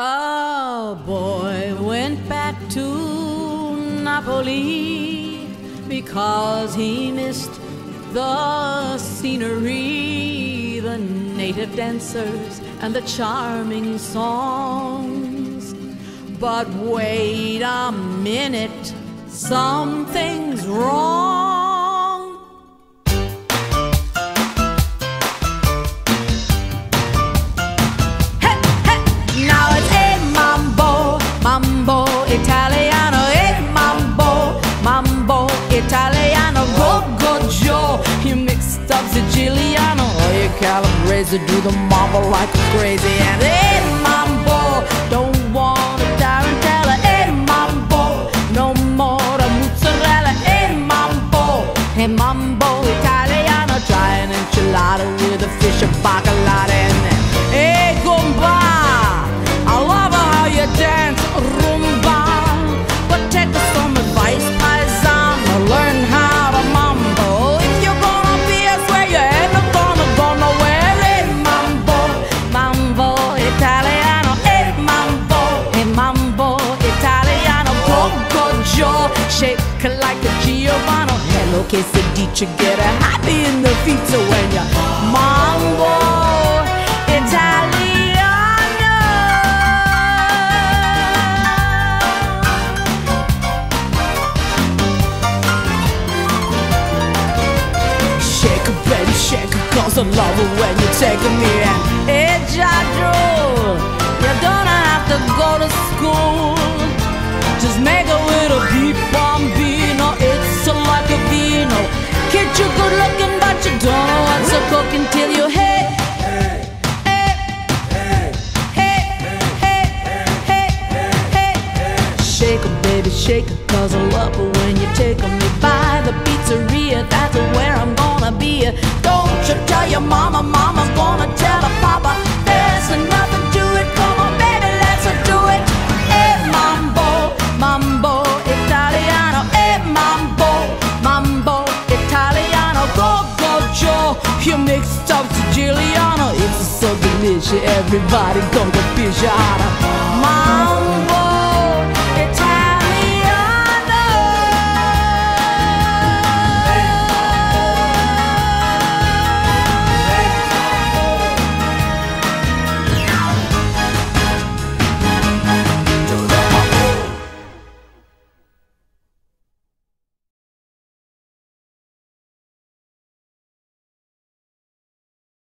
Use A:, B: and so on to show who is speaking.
A: A boy went back to Napoli because he missed the scenery, the native dancers, and the charming songs. But wait a minute, something's wrong. Siciliano, or you calabrese do the mambo like crazy, and a shake like a Giovanni. Hello, quesadilla, get a happy in the feet when you mambo Italiano. Shake it, baby, shake it, cause I love when you take me and Hey, cooking till you hey. Shake it, baby, shake it, cause I love it when you take me everybody gonna go fish out. Mambo.